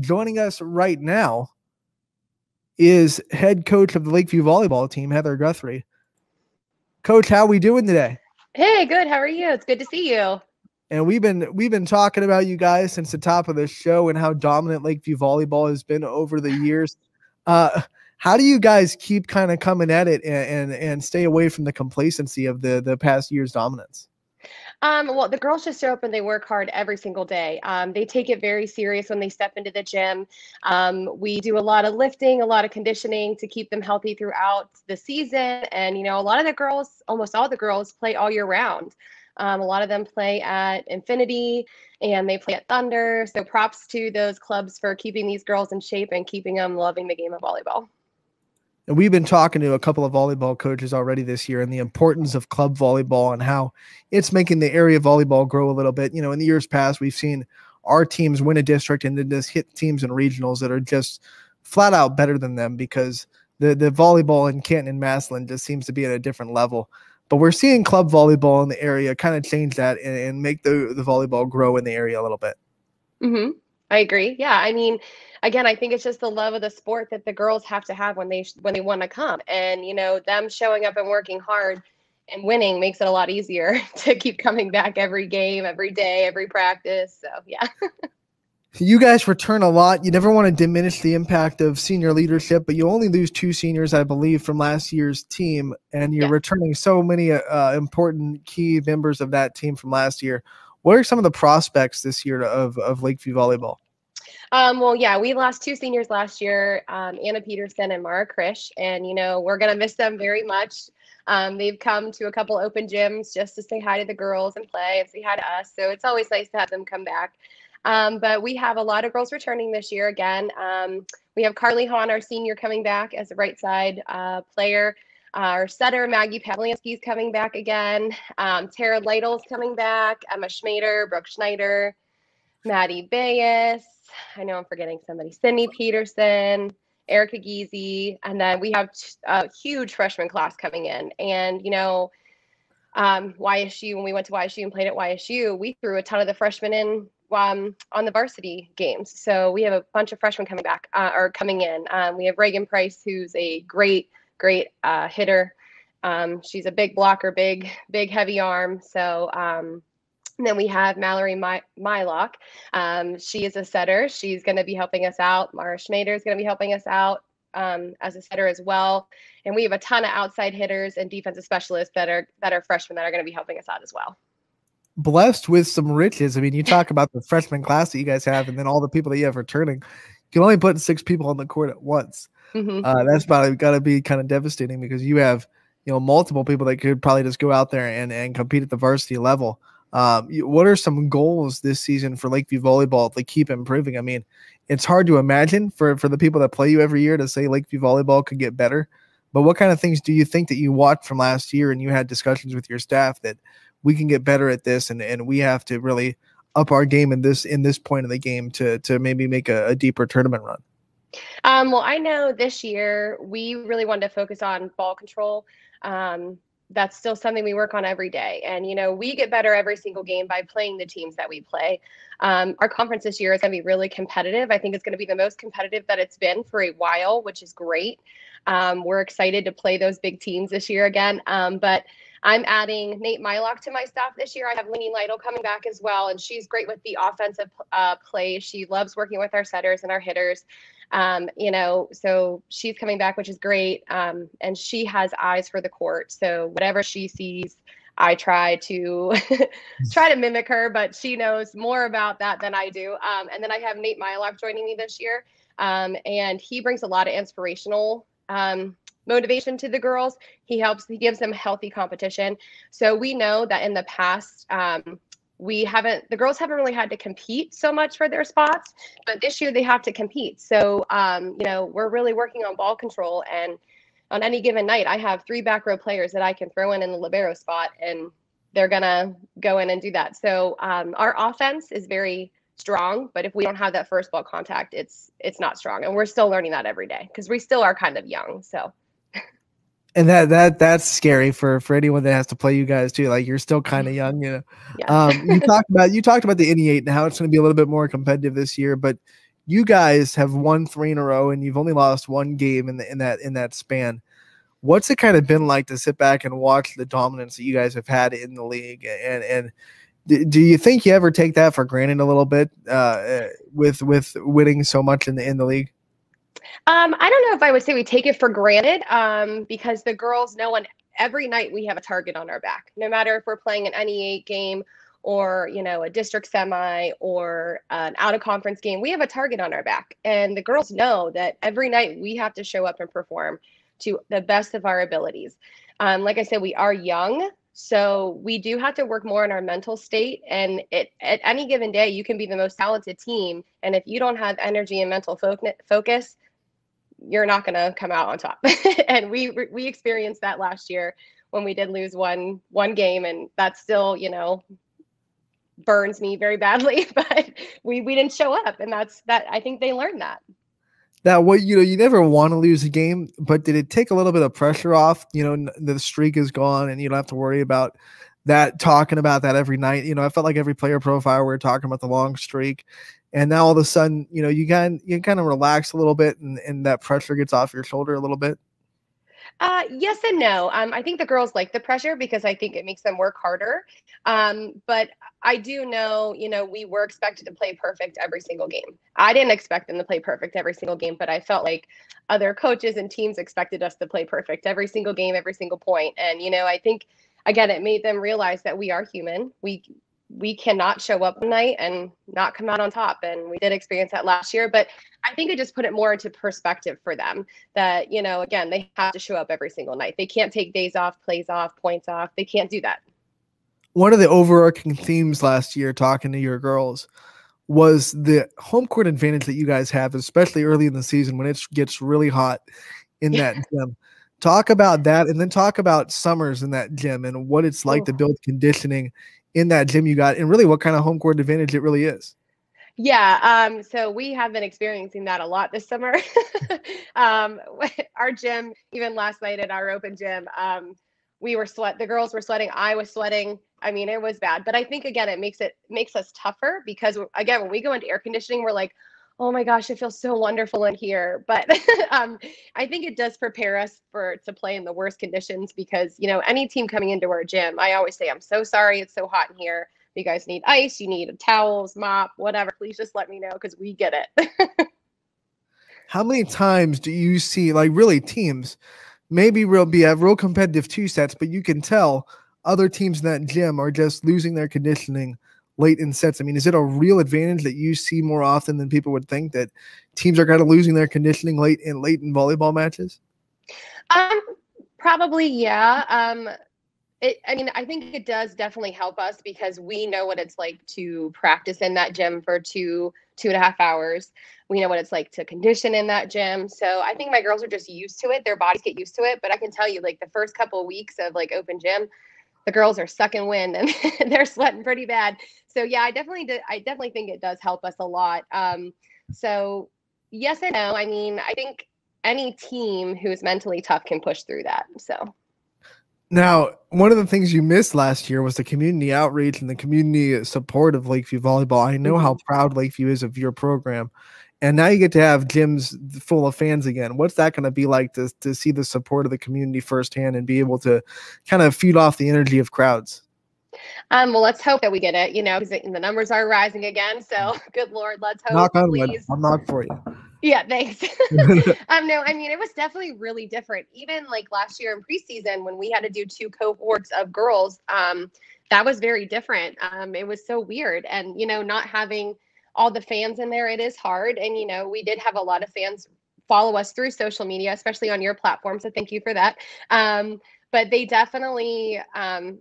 joining us right now is head coach of the Lakeview volleyball team, Heather Guthrie. Coach, how we doing today? Hey, good. How are you? It's good to see you. And we've been we've been talking about you guys since the top of the show and how dominant Lakeview volleyball has been over the years. Uh, how do you guys keep kind of coming at it and, and and stay away from the complacency of the the past year's dominance? Um, well, the girls just show up and they work hard every single day. Um, they take it very serious when they step into the gym. Um, we do a lot of lifting, a lot of conditioning to keep them healthy throughout the season. And, you know, a lot of the girls, almost all the girls, play all year round. Um, a lot of them play at Infinity and they play at Thunder. So props to those clubs for keeping these girls in shape and keeping them loving the game of volleyball. And we've been talking to a couple of volleyball coaches already this year and the importance of club volleyball and how it's making the area volleyball grow a little bit. You know, in the years past, we've seen our teams win a district and then just hit teams and regionals that are just flat out better than them because the the volleyball in Canton and Massillon just seems to be at a different level. But we're seeing club volleyball in the area kind of change that and, and make the, the volleyball grow in the area a little bit. Mm-hmm. I agree. Yeah, I mean, again, I think it's just the love of the sport that the girls have to have when they when they want to come, and you know, them showing up and working hard and winning makes it a lot easier to keep coming back every game, every day, every practice. So yeah. you guys return a lot. You never want to diminish the impact of senior leadership, but you only lose two seniors, I believe, from last year's team, and you're yeah. returning so many uh, important key members of that team from last year. What are some of the prospects this year of, of Lakeview volleyball? Um, well, yeah, we lost two seniors last year, um, Anna Peterson and Mara Krish, and you know we're gonna miss them very much. Um, they've come to a couple open gyms just to say hi to the girls and play and say hi to us. So it's always nice to have them come back. Um, but we have a lot of girls returning this year again. Um, we have Carly Hahn, our senior, coming back as a right side uh, player. Our setter, Maggie Pavliansky, is coming back again. Um, Tara Lytle's coming back. Emma Schmader, Brooke Schneider, Maddie Bayes. I know I'm forgetting somebody. Sydney Peterson, Erica Geezy. And then we have a huge freshman class coming in. And, you know, um, YSU, when we went to YSU and played at YSU, we threw a ton of the freshmen in um, on the varsity games. So we have a bunch of freshmen coming back uh, or coming in. Um, we have Reagan Price, who's a great great uh, hitter. Um, she's a big blocker, big, big, heavy arm. So, um, then we have Mallory My- Mylock. Um, she is a setter. She's going to be helping us out. Mara Schmader is going to be helping us out um, as a setter as well. And we have a ton of outside hitters and defensive specialists that are that are freshmen that are going to be helping us out as well. Blessed with some riches. I mean, you talk about the freshman class that you guys have, and then all the people that you have returning. You can only put six people on the court at once. Mm-hmm. Uh, that's probably got to be kind of devastating because you have you know multiple people that could probably just go out there and and compete at the varsity level. Um, you, what are some goals this season for Lakeview volleyball to keep improving? I mean, it's hard to imagine for for the people that play you every year to say Lakeview volleyball could get better. But what kind of things do you think that you watched from last year and you had discussions with your staff that we can get better at this and and we have to really up our game in this in this point of the game to to maybe make a, a deeper tournament run? Um, well, I know this year we really wanted to focus on ball control. Um, that's still something we work on every day. And, you know, we get better every single game by playing the teams that we play. Um, our conference this year is going to be really competitive. I think it's going to be the most competitive that it's been for a while, which is great. Um, we're excited to play those big teams this year again. Um, but I'm adding Nate Mylock to my staff this year. I have Lenny Lytle coming back as well, and she's great with the offensive uh, play. She loves working with our setters and our hitters. Um, you know, so she's coming back, which is great. Um, and she has eyes for the court. So whatever she sees, I try to try to mimic her, but she knows more about that than I do. Um, and then I have Nate Mylock joining me this year. Um, and he brings a lot of inspirational um, motivation to the girls. He helps, he gives them healthy competition. So we know that in the past, um, we haven't the girls haven't really had to compete so much for their spots but this year they have to compete so um, you know we're really working on ball control and on any given night i have three back row players that i can throw in in the libero spot and they're gonna go in and do that so um, our offense is very strong but if we don't have that first ball contact it's it's not strong and we're still learning that every day because we still are kind of young so and that that that's scary for for anyone that has to play you guys too. Like you're still kind of young, you know. Yeah. Um, you talked about you talked about the NE8 and how it's going to be a little bit more competitive this year, but You guys have won three in a row, and you've only lost one game in the, in that in that span. What's it kind of been like to sit back and watch the dominance that you guys have had in the league? And and do you think you ever take that for granted a little bit uh, with with winning so much in the in the league? Um, I don't know if I would say we take it for granted um, because the girls know on every night we have a target on our back, no matter if we're playing an NE8 game or you know a district semi or an out of conference game we have a target on our back. And the girls know that every night we have to show up and perform to the best of our abilities. Um, like i said we are young so we do have to work more on our mental state. And it, at any given day you can be the most talented team. And if you don't have energy and mental fo- focus you're not going to come out on top and we we experienced that last year when we did lose one one game and that's still you know burns me very badly, but we we didn't show up, and that's that. I think they learned that. Now, what you know, you never want to lose a game, but did it take a little bit of pressure off? You know, the streak is gone, and you don't have to worry about that. Talking about that every night, you know, I felt like every player profile we were talking about the long streak, and now all of a sudden, you know, you can you can kind of relax a little bit, and and that pressure gets off your shoulder a little bit. Uh, yes and no. Um, I think the girls like the pressure because I think it makes them work harder. Um, but I do know, you know, we were expected to play perfect every single game. I didn't expect them to play perfect every single game, but I felt like other coaches and teams expected us to play perfect every single game, every single point. And, you know, I think again, it made them realize that we are human. We we cannot show up one night and not come out on top. And we did experience that last year, but I think I just put it more into perspective for them that, you know, again, they have to show up every single night. They can't take days off, plays off, points off. They can't do that. One of the overarching themes last year, talking to your girls, was the home court advantage that you guys have, especially early in the season when it gets really hot in that gym. Talk about that and then talk about summers in that gym and what it's like oh. to build conditioning in that gym you got and really what kind of home court advantage it really is. Yeah, um, so we have been experiencing that a lot this summer. um, our gym, even last night at our open gym, um, we were sweat. The girls were sweating. I was sweating. I mean, it was bad. But I think again, it makes it makes us tougher because again, when we go into air conditioning, we're like, oh my gosh, it feels so wonderful in here. But um, I think it does prepare us for to play in the worst conditions because you know any team coming into our gym, I always say, I'm so sorry, it's so hot in here. You guys need ice, you need towels, mop, whatever. Please just let me know because we get it. How many times do you see like really teams? Maybe real be a real competitive two sets, but you can tell other teams in that gym are just losing their conditioning late in sets? I mean, is it a real advantage that you see more often than people would think that teams are kind of losing their conditioning late in late in volleyball matches? Um, probably yeah. Um, it, I mean, I think it does definitely help us because we know what it's like to practice in that gym for two, two and a half hours. We know what it's like to condition in that gym. So I think my girls are just used to it. Their bodies get used to it. But I can tell you, like the first couple of weeks of like open gym, the girls are sucking wind and they're sweating pretty bad. So yeah, I definitely did. I definitely think it does help us a lot. Um, so yes and no. I mean, I think any team who is mentally tough can push through that. So. Now, one of the things you missed last year was the community outreach and the community support of Lakeview Volleyball. I know mm-hmm. how proud Lakeview is of your program and now you get to have gyms full of fans again. What's that going to be like to to see the support of the community firsthand and be able to kind of feed off the energy of crowds? Um, well, let's hope that we get it. You know, because the numbers are rising again. So, mm. good lord, let's hope. Knock on wood. I'm not for you. Yeah, thanks. um, no, I mean it was definitely really different. Even like last year in preseason when we had to do two cohorts of girls, um, that was very different. Um, it was so weird, and you know, not having all the fans in there, it is hard. And, you know, we did have a lot of fans follow us through social media, especially on your platform. So thank you for that. Um, but they definitely, um,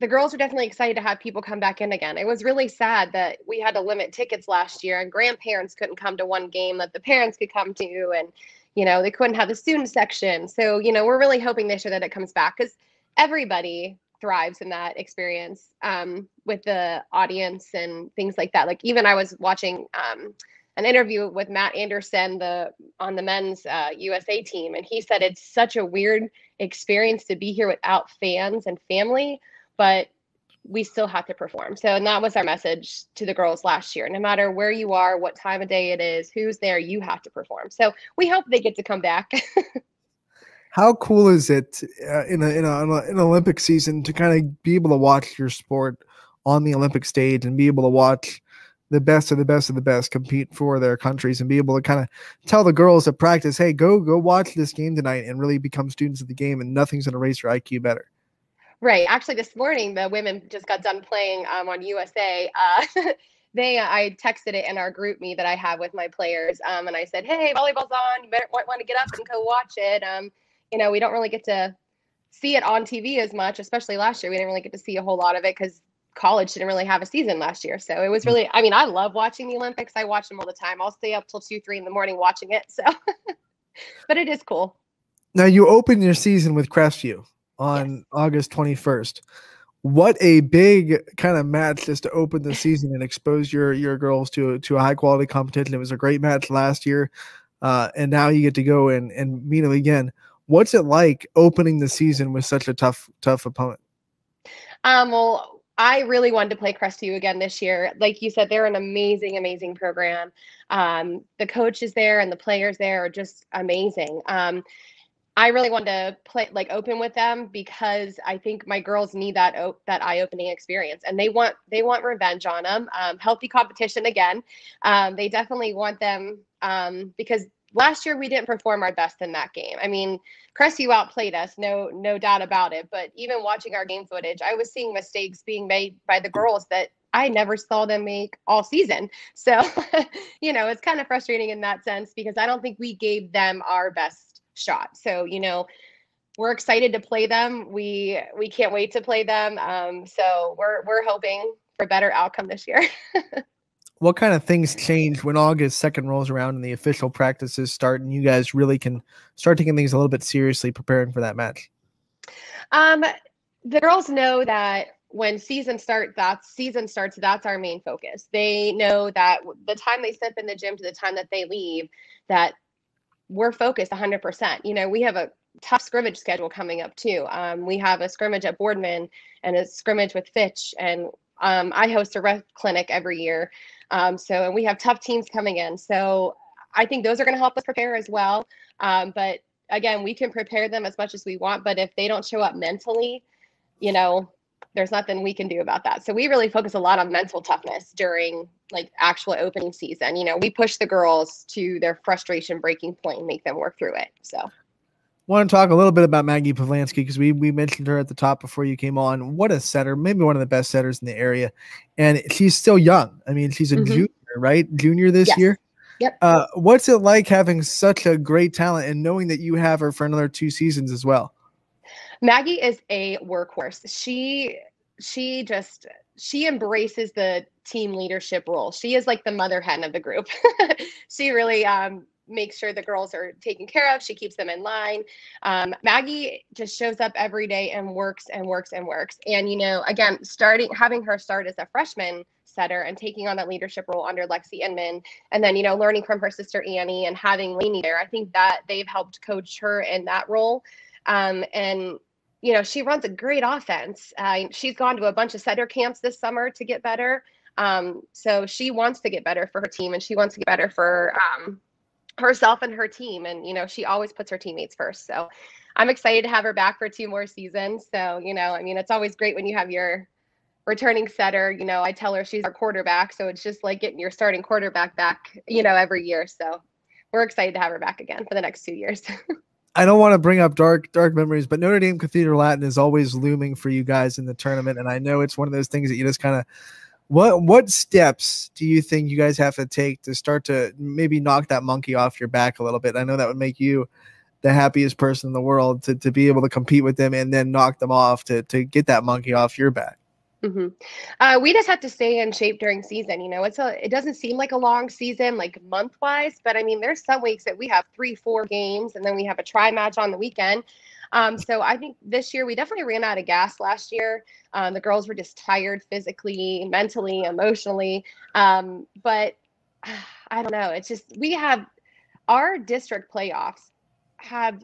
the girls are definitely excited to have people come back in again. It was really sad that we had to limit tickets last year and grandparents couldn't come to one game that the parents could come to. And, you know, they couldn't have the student section. So, you know, we're really hoping this year that it comes back because everybody thrives in that experience um, with the audience and things like that. Like even I was watching um, an interview with Matt Anderson, the on the men's uh, USA team, and he said it's such a weird experience to be here without fans and family, but we still have to perform. So, and that was our message to the girls last year. No matter where you are, what time of day it is, who's there, you have to perform. So, we hope they get to come back. How cool is it uh, in, a, in, a, in, a, in an Olympic season to kind of be able to watch your sport on the Olympic stage and be able to watch the best of the best of the best compete for their countries and be able to kind of tell the girls at practice, hey, go go watch this game tonight and really become students of the game and nothing's going to raise your IQ better. Right. Actually, this morning the women just got done playing um, on USA. Uh, they, I texted it in our GroupMe that I have with my players, um, and I said, "Hey, volleyball's on. You better want to get up and go watch it." Um, you know, we don't really get to see it on TV as much, especially last year. We didn't really get to see a whole lot of it because college didn't really have a season last year. So it was really, I mean, I love watching the Olympics. I watch them all the time. I'll stay up till two, three in the morning watching it. So, but it is cool. Now you open your season with Crestview on yes. August 21st. What a big kind of match just to open the season and expose your your girls to to a high quality competition. It was a great match last year, uh, and now you get to go and and meet them again. What's it like opening the season with such a tough tough opponent? Um, well, I really wanted to play Crestview again this year. Like you said, they're an amazing, amazing program. Um, the coaches there and the players there are just amazing. Um, I really wanted to play like open with them because I think my girls need that that eye opening experience, and they want they want revenge on them. Um, healthy competition again. Um, they definitely want them um, because last year we didn't perform our best in that game. I mean, Crestview outplayed us, no no doubt about it. But even watching our game footage, I was seeing mistakes being made by the girls that I never saw them make all season. So, you know, it's kind of frustrating in that sense because I don't think we gave them our best shot. So, you know, we're excited to play them. We we can't wait to play them. Um, so we're we're hoping for a better outcome this year. what kind of things change when August second rolls around and the official practices start, and you guys really can start taking things a little bit seriously, preparing for that match? Um, the girls know that when season starts, that season starts. That's our main focus. They know that the time they step in the gym to the time that they leave, that we're focused 100%. You know, we have a tough scrimmage schedule coming up too. Um, we have a scrimmage at Boardman and a scrimmage with Fitch, and um, I host a rec clinic every year. Um, so, and we have tough teams coming in. So, I think those are going to help us prepare as well. Um, but again, we can prepare them as much as we want, but if they don't show up mentally, you know, there's nothing we can do about that. So we really focus a lot on mental toughness during like actual opening season. You know, we push the girls to their frustration breaking point and make them work through it. So want to talk a little bit about Maggie Pavlansky because we we mentioned her at the top before you came on. What a setter, maybe one of the best setters in the area, and she's still young. I mean, she's a mm-hmm. junior, right? Junior this yes. year. Yep. Uh, what's it like having such a great talent and knowing that you have her for another two seasons as well? Maggie is a workhorse. She she just she embraces the team leadership role. She is like the mother hen of the group. she really um, makes sure the girls are taken care of. She keeps them in line. Um, Maggie just shows up every day and works and works and works. And you know, again, starting having her start as a freshman setter and taking on that leadership role under Lexi Inman, and then you know, learning from her sister Annie and having Lainey there. I think that they've helped coach her in that role. Um, and you know, she runs a great offense. Uh, she's gone to a bunch of setter camps this summer to get better. Um, so she wants to get better for her team and she wants to get better for um, herself and her team. And, you know, she always puts her teammates first. So I'm excited to have her back for two more seasons. So, you know, I mean, it's always great when you have your returning setter. You know, I tell her she's our quarterback. So it's just like getting your starting quarterback back, you know, every year. So we're excited to have her back again for the next two years. I don't want to bring up dark dark memories, but Notre Dame Cathedral Latin is always looming for you guys in the tournament, and I know it's one of those things that you just kind of what what steps do you think you guys have to take to start to maybe knock that monkey off your back a little bit? I know that would make you the happiest person in the world to, to be able to compete with them and then knock them off to to get that monkey off your back. Mm-hmm. Uh, we just have to stay in shape during season. You know, it's a it doesn't seem like a long season, like month wise, but I mean, there's some weeks that we have three, four games, and then we have a tri match on the weekend. Um, so I think this year we definitely ran out of gas last year. Um, the girls were just tired physically, mentally, emotionally. Um, but I don't know. It's just we have our district playoffs have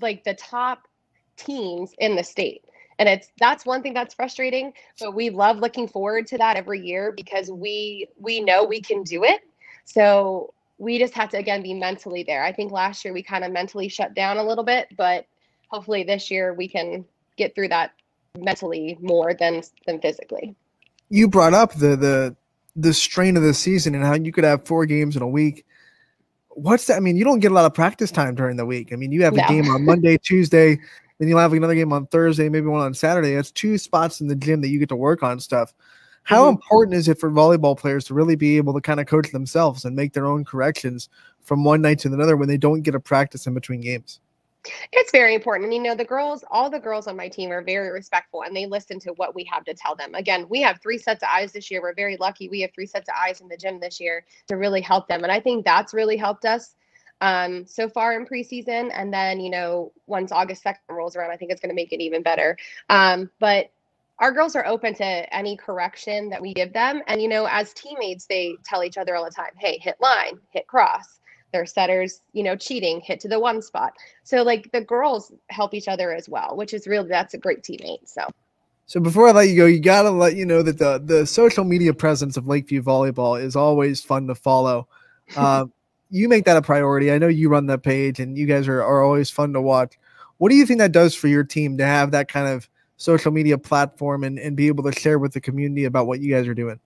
like the top teams in the state And it's that's one thing that's frustrating, but we love looking forward to that every year because we we know we can do it. So we just have to again be mentally there. I think last year we kind of mentally shut down a little bit, but hopefully this year we can get through that mentally more than than physically. You brought up the the the strain of the season and how you could have four games in a week. What's that? I mean, you don't get a lot of practice time during the week. I mean, you have a no. game on Monday, Tuesday, then you'll have another game on Thursday, maybe one on Saturday. That's two spots in the gym that you get to work on stuff. How mm-hmm. important is it for volleyball players to really be able to kind of coach themselves and make their own corrections from one night to another when they don't get a practice in between games? It's very important. And you know, the girls, all the girls on my team are very respectful and they listen to what we have to tell them. Again, we have three sets of eyes this year. We're very lucky. We have three sets of eyes in the gym this year to really help them. And I think that's really helped us um, so far in preseason. And then, you know, once August 2nd rolls around, I think it's going to make it even better. Um, but our girls are open to any correction that we give them. And, you know, as teammates, they tell each other all the time, hey, hit line, hit cross their setters, you know, cheating, hit to the one spot. So like the girls help each other as well, which is really that's a great teammate. So so before I let you go, you gotta let you know that the the social media presence of Lakeview Volleyball is always fun to follow. Uh, you make that a priority. I know you run that page, and you guys are, are always fun to watch. What do you think that does for your team to have that kind of social media platform and, and be able to share with the community about what you guys are doing?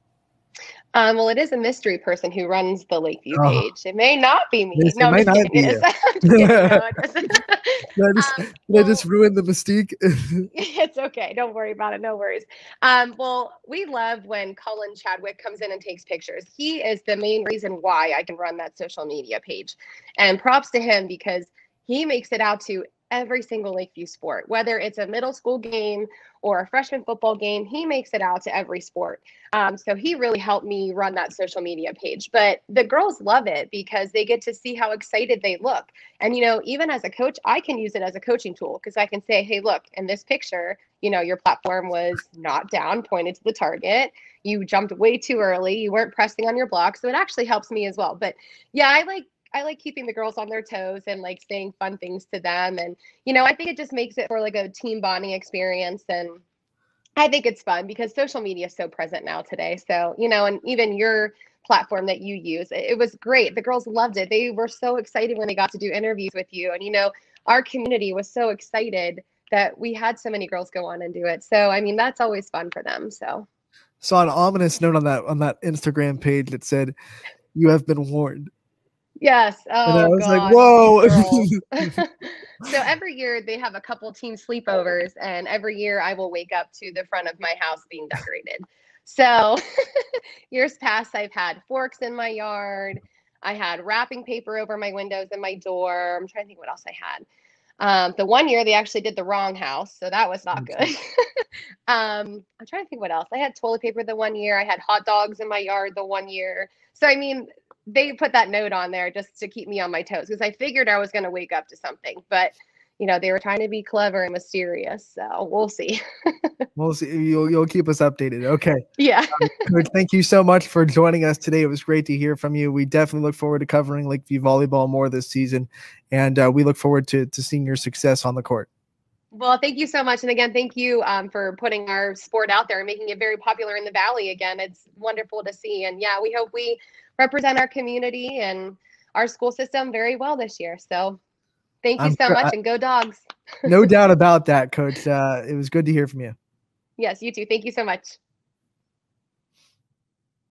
Um, well, it is a mystery person who runs the Lakeview oh. page. It may not be me. Yes, no, it might not be. Did I just, um, well, I just ruin the mystique? it's okay. Don't worry about it. No worries. Um, well, we love when Colin Chadwick comes in and takes pictures. He is the main reason why I can run that social media page. And props to him because he makes it out to every single Lakeview sport, whether it's a middle school game or a freshman football game. He makes it out to every sport. Um, so he really helped me run that social media page. But the girls love it because they get to see how excited they look. And, you know, even as a coach, I can use it as a coaching tool because I can say, hey, look, in this picture, you know, your platform was not down, pointed to the target. You jumped way too early. You weren't pressing on your block. So it actually helps me as well. But yeah, I like I like keeping the girls on their toes and like saying fun things to them. And, you know, I think it just makes it for like a team bonding experience. And I think it's fun because social media is so present now today. So, you know, and even your platform that you use, it was great. The girls loved it. They were so excited when they got to do interviews with you. And, you know, our community was so excited that we had so many girls go on and do it. So, I mean, that's always fun for them. So, saw an ominous note on that on that Instagram page that said, "You have been warned." Yes. Oh, and I was like, whoa. so every year they have a couple team sleepovers, and every year I will wake up to the front of my house being decorated. So years past, I've had forks in my yard. I had wrapping paper over my windows and my door. I'm trying to think what else I had. Um, the one year they actually did the wrong house, so that was not good. um, I'm trying to think what else. I had toilet paper the one year. I had hot dogs in my yard the one year. So I mean, they put that note on there just to keep me on my toes because I figured I was going to wake up to something, but you know they were trying to be clever and mysterious. So we'll see. we'll see. You'll you'll keep us updated. Okay. Yeah. um, thank you so much for joining us today. It was great to hear from you. We definitely look forward to covering Lakeview volleyball more this season, and uh, we look forward to to seeing your success on the court. Well, thank you so much. And again, thank you um, for putting our sport out there and making it very popular in the Valley again. It's wonderful to see. And yeah, we hope we represent our community and our school system very well this year. So thank you I'm so much and go dogs. no doubt about that, coach. Uh, it was good to hear from you. Yes, you too. Thank you so much.